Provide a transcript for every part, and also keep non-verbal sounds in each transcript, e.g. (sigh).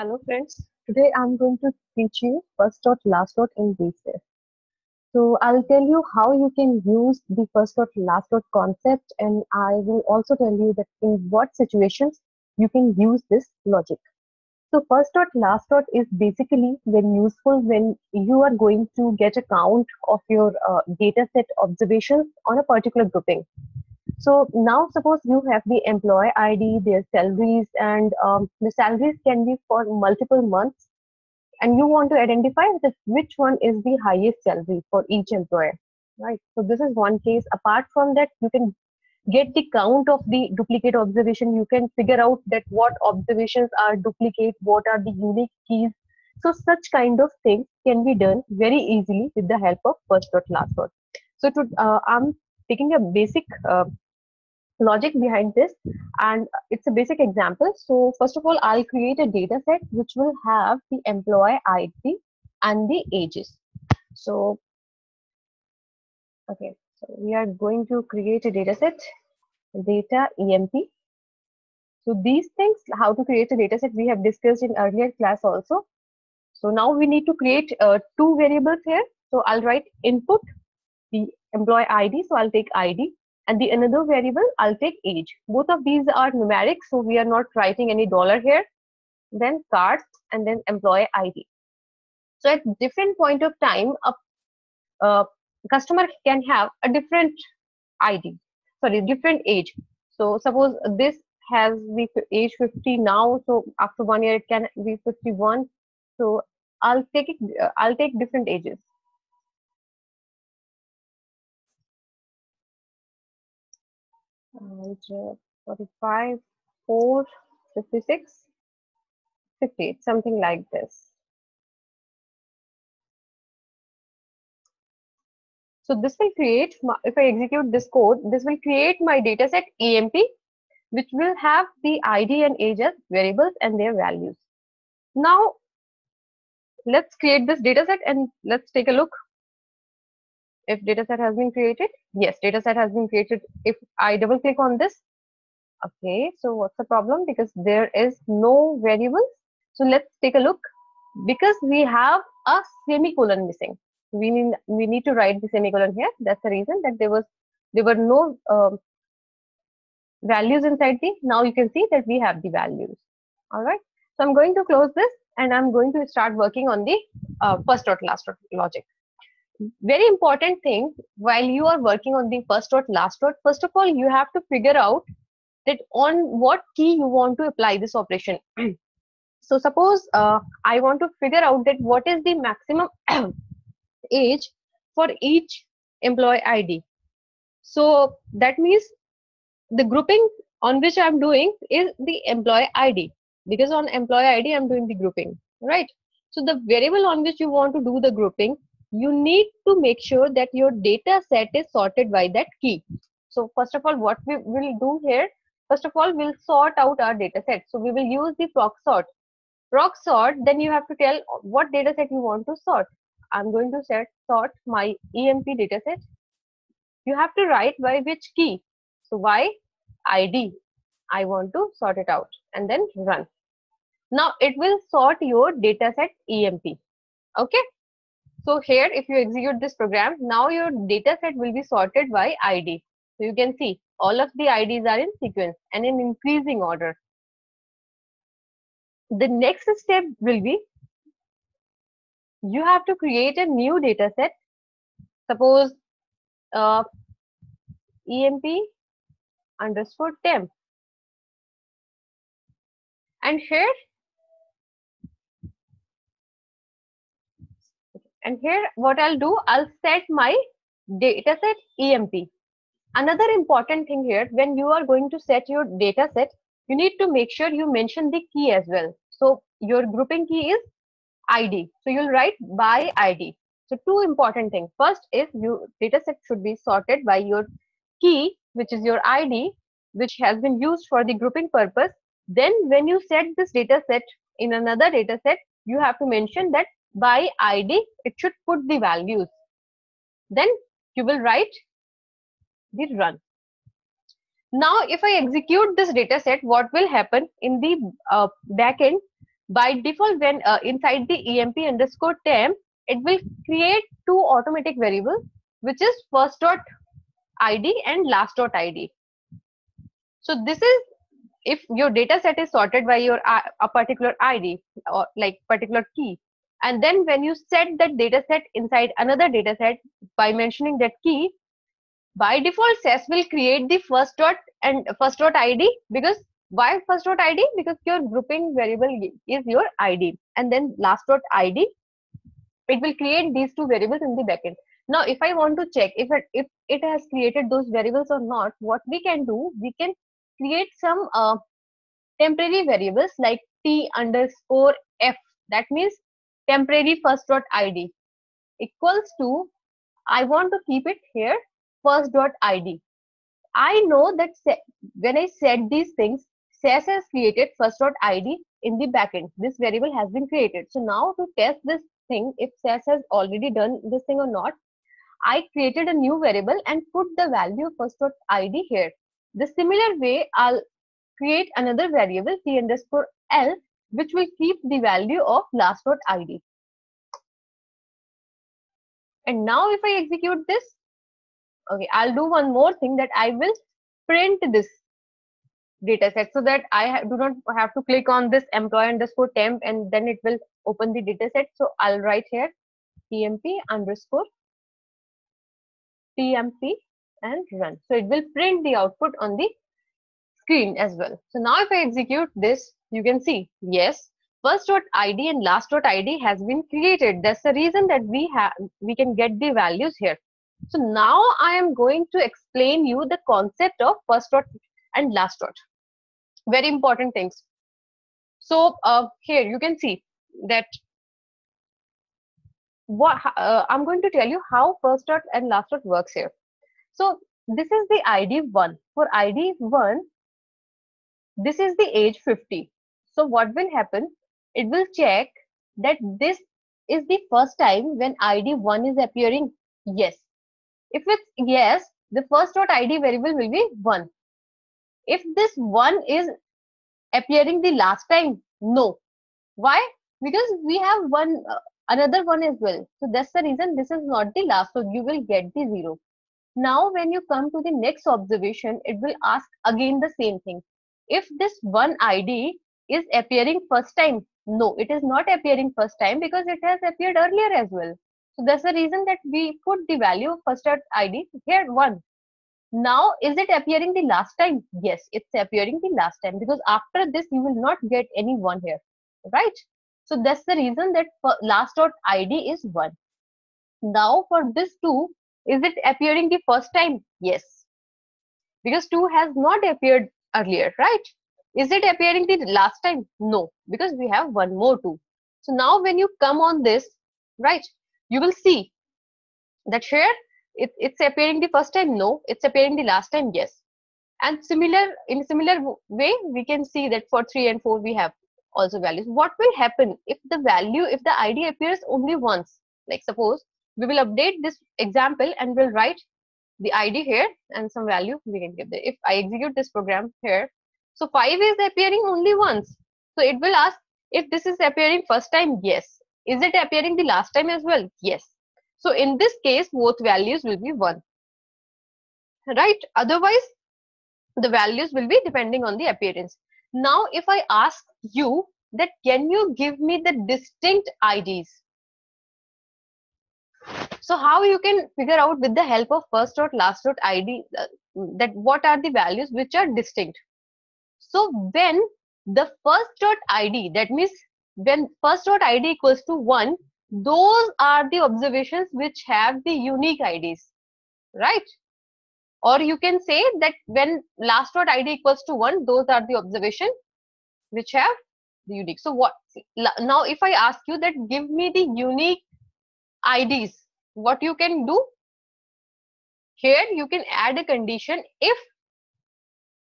Hello friends, today I'm going to teach you first dot last dot in base SAS. So I'll tell you how you can use the first dot last dot concept and I will also tell you that in what situations you can use this logic. So first dot last dot is basically very useful when you are going to get a count of your uh, data set observations on a particular grouping. So now suppose you have the employee ID, their salaries, and um, the salaries can be for multiple months. And you want to identify which one is the highest salary for each employer, right? So this is one case. Apart from that, you can get the count of the duplicate observation. You can figure out that what observations are duplicate, what are the unique keys. So such kind of things can be done very easily with the help of first dot last dot. So to, uh, I'm taking a basic uh, logic behind this and it's a basic example. So first of all i'll create a data set which will have the employee id and the ages. So okay so we are going to create a data set data emp so these things how to create a data set we have discussed in earlier class also. So now we need to create uh, two variables here. So i'll write input the employee id so i'll take id and the another variable I'll take age. Both of these are numeric, so we are not writing any dollar here. Then cards and then employee ID. So at different point of time, a, a customer can have a different ID, sorry, different age. So suppose this has the age 50 now, so after one year it can be 51. So I'll take it, uh, I'll take different ages. And uh, 45, 4, 56, 58, something like this. So this will create, my, if I execute this code, this will create my dataset EMP, which will have the ID and age as variables and their values. Now, let's create this dataset and let's take a look if dataset has been created yes dataset has been created if i double click on this. Okay so what's the problem? Because there is no variables so let's take a look. Because we have a semicolon missing we need we need to write the semicolon here. That's the reason that there was there were no um, values inside the now you can see that we have the values. All right so i'm going to close this and i'm going to start working on the uh, first dot last dot logic very important thing while you are working on the first dot last dot first of all you have to figure out that on what key you want to apply this operation. (clears throat) So suppose uh, i want to figure out that what is the maximum (clears throat) age for each employee id so that means the grouping on which i'm doing is the employee id because on employee id i'm doing the grouping right? So the variable on which you want to do the grouping you need to make sure that your data set is sorted by that key. So first of all, what we will do here, first of all, we'll sort out our data set. So we will use the proc sort. Proc sort, then you have to tell what data set you want to sort. I'm going to set sort my EMP data set. You have to write by which key. So why ID. I want to sort it out and then run. Now it will sort your data set EMP. Okay. So here, if you execute this program, now your data set will be sorted by ID. So you can see all of the IDs are in sequence and in increasing order. The next step will be you have to create a new data set. Suppose uh, EMP underscore temp. And here And here what I'll do, I'll set my dataset EMP. Another important thing here, when you are going to set your dataset, you need to make sure you mention the key as well. So your grouping key is ID. So you'll write by ID. So two important things. First is your dataset should be sorted by your key, which is your ID, which has been used for the grouping purpose. Then when you set this dataset in another dataset, you have to mention that by id it should put the values. Then you will write the run. Now if i execute this data set what will happen in the uh, backend by default when uh, inside the emp underscore temp it will create two automatic variables which is first dot id and last dot id so this is if your data set is sorted by your uh, a particular id or like particular key and then when you set that data set inside another data set by mentioning that key by default SAS will create the first dot and first dot ID because why first dot ID? Because your grouping variable is your ID and then last dot ID, it will create these two variables in the backend. Now, if I want to check if it, if it has created those variables or not, what we can do, we can create some uh, temporary variables like t underscore f. That means temporary first dot ID equals to, I want to keep it here first dot id. I know that when I set these things, SAS has created first dot id in the backend. This variable has been created. So now to test this thing, if SAS has already done this thing or not, I created a new variable and put the value first dot id here. The similar way, I'll create another variable t underscore l, which will keep the value of last dot id. And now if I execute this, okay i'll do one more thing that i will print this data set so that i do not have to click on this employee underscore temp and then it will open the data set. So i'll write here emp underscore tmp and run. So it will print the output on the screen as well. So now if i execute this you can see yes first dot id and last dot id has been created that's the reason that we have we can get the values here so now I am going to explain you the concept of first dot and last dot. Very important things. So uh, here you can see that what uh, I'm going to tell you how first dot and last dot works here. So this is the ID one. For ID one, this is the age 50. So what will happen? It will check that this is the first time when ID one is appearing. Yes, if it's yes, the first dot id variable will be 1. If this 1 is appearing the last time, no. Why? Because we have one uh, another one as well. So that's the reason this is not the last. So you will get the 0. Now when you come to the next observation, it will ask again the same thing. If this one ID is appearing first time, no, it is not appearing first time because it has appeared earlier as well. So that's the reason that we put the value of first ID here 1. Now, is it appearing the last time? Yes, it's appearing the last time because after this, you will not get any 1 here, right? So that's the reason that last dot ID is 1. Now for this 2, is it appearing the first time? Yes, because 2 has not appeared earlier, right? Is it appearing the last time? No, because we have one more 2. So now when you come on this, right, you will see that here it, it's appearing the first time no it's appearing the last time yes and similar in similar way we can see that for 3 and 4 we have also values what will happen if the value if the id appears only once like suppose we will update this example and we'll write the id here and some value we can give there if i execute this program here so 5 is appearing only once so it will ask if this is appearing first time yes is it appearing the last time as well? Yes. So in this case, both values will be 1. Right? Otherwise, the values will be depending on the appearance. Now, if I ask you that can you give me the distinct IDs? So how you can figure out with the help of first dot last dot ID uh, that what are the values which are distinct. So when the first dot ID that means when first dot id equals to 1 those are the observations which have the unique ids right? Or you can say that when last dot id equals to 1 those are the observation which have the unique. So what now if i ask you that give me the unique ids what you can do? Here you can add a condition. If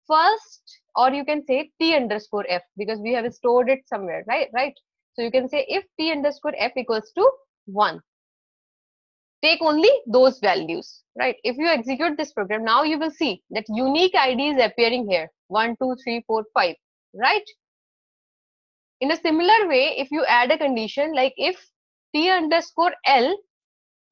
first or you can say t underscore f because we have stored it somewhere right right? So you can say if t underscore f equals to 1 take only those values right? If you execute this program now you will see that unique id is appearing here 1 2 3 4 5 right? In a similar way, if you add a condition like if t underscore l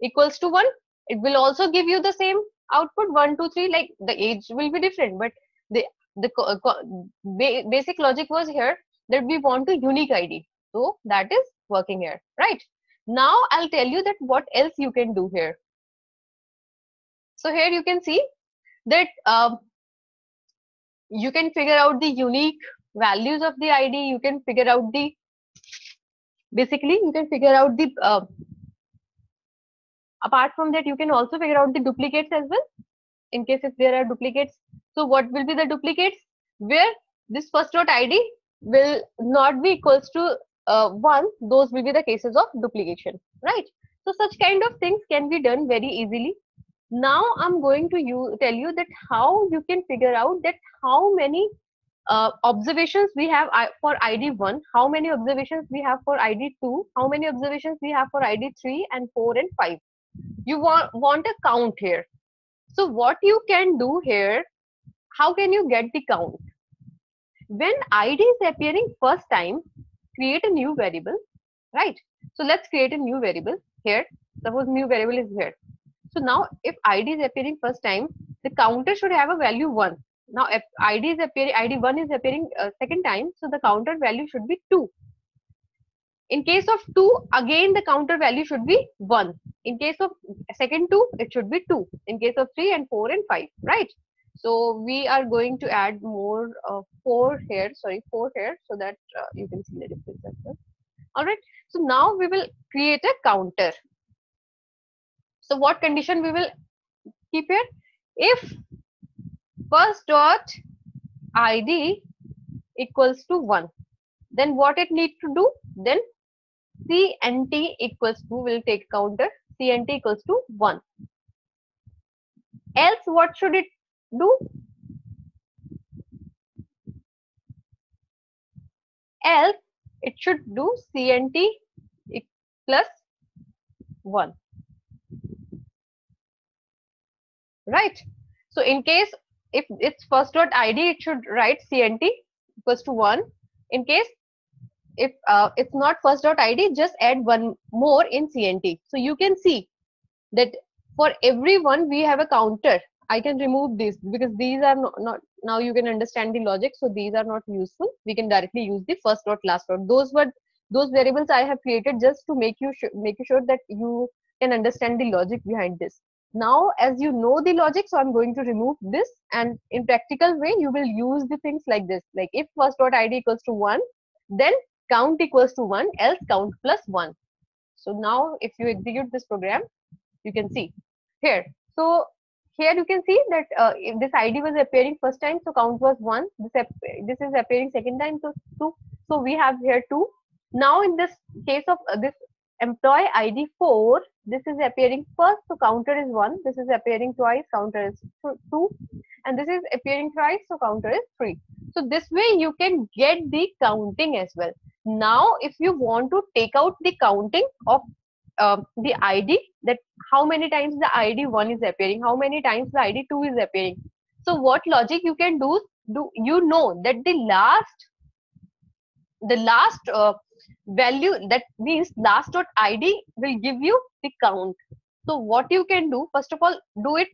equals to 1, it will also give you the same output 1, 2, 3, like the age will be different, but the, the basic logic was here that we want a unique ID. So that is working here, right? Now I'll tell you that what else you can do here. So here you can see that um, you can figure out the unique values of the id you can figure out the basically you can figure out the uh, apart from that you can also figure out the duplicates as well in case if there are duplicates so what will be the duplicates? Where this first dot id will not be equals to uh, 1 those will be the cases of duplication right? So such kind of things can be done very easily. Now i'm going to you tell you that how you can figure out that how many uh, observations we have for id1 how many observations we have for id2 how many observations we have for id3 and 4 and 5 you want want a count here. So what you can do here how can you get the count when id is appearing first time create a new variable right so let's create a new variable here suppose new variable is here so now if ID is appearing first time, the counter should have a value 1. Now if ID is appearing, ID1 is appearing uh, second time, so the counter value should be 2. In case of 2, again the counter value should be 1. In case of second 2, it should be 2. In case of 3 and 4 and 5, right? So we are going to add more uh, 4 here, sorry, 4 here, so that uh, you can see the difference as well. Alright, so now we will create a counter. So what condition we will keep here? If first dot id equals to 1, then what it need to do? Then cnt equals to, will take counter, cnt equals to 1. Else what should it do? Else it should do cnt plus 1. right? So in case if it's first dot id, it should write cnt equals to 1. In case if uh, it's not first dot id, just add one more in cnt. So you can see that for every one we have a counter. I can remove these because these are not, not now you can understand the logic. So these are not useful. We can directly use the first dot last dot. Those were those variables I have created just to make you make you sure that you can understand the logic behind this now as you know the logic so i'm going to remove this and in practical way you will use the things like this like if first dot id equals to 1 then count equals to 1 else count plus 1 so now if you execute this program you can see here so here you can see that uh, if this id was appearing first time so count was 1 this this is appearing second time so 2 so we have here 2 now in this case of uh, this employee id 4 this is appearing first so counter is 1 this is appearing twice counter is 2 and this is appearing thrice so counter is 3 so this way you can get the counting as well. Now if you want to take out the counting of uh, the id that how many times the id 1 is appearing? How many times the id 2 is appearing? So what logic you can do do you know that the last the last uh, value that means last dot id will give you the count. So what you can do first of all do it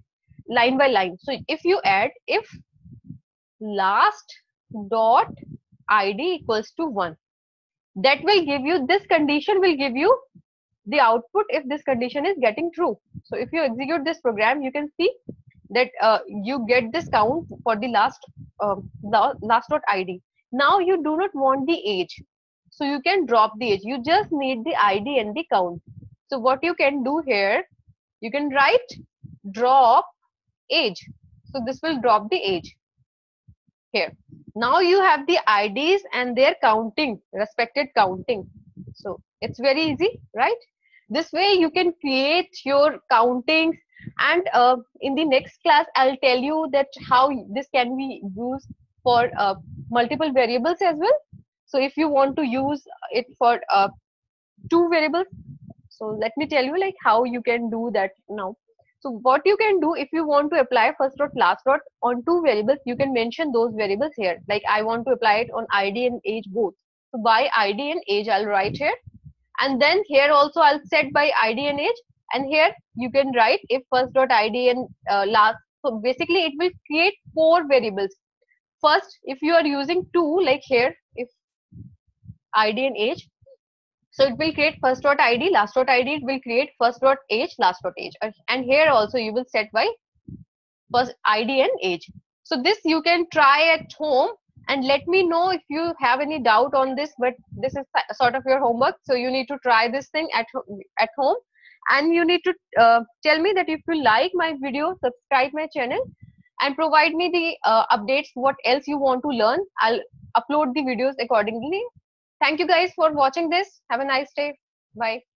line by line. So if you add if last dot id equals to 1 that will give you this condition will give you the output if this condition is getting true so if you execute this program you can see that uh, you get this count for the last uh, last dot id now you do not want the age so you can drop the age. You just need the ID and the count. So what you can do here, you can write drop age. So this will drop the age here. Now you have the IDs and their counting, respected counting. So it's very easy, right? This way you can create your countings and uh, in the next class, I'll tell you that how this can be used for uh, multiple variables as well so if you want to use it for uh, two variables, so let me tell you like how you can do that now. So what you can do if you want to apply first dot last dot on two variables, you can mention those variables here. Like I want to apply it on ID and age both. So by ID and age, I'll write here. And then here also I'll set by ID and age. And here you can write if first dot ID and uh, last. So basically it will create four variables. First, if you are using two, like here, if ID and age, so it will create first dot ID, last dot ID, it will create first dot age, last dot age. And here also you will set by first ID and age. So this you can try at home and let me know if you have any doubt on this, but this is sort of your homework. So you need to try this thing at, at home and you need to uh, tell me that if you like my video, subscribe my channel and provide me the uh, updates, what else you want to learn. I'll upload the videos accordingly. Thank you guys for watching this. Have a nice day. Bye.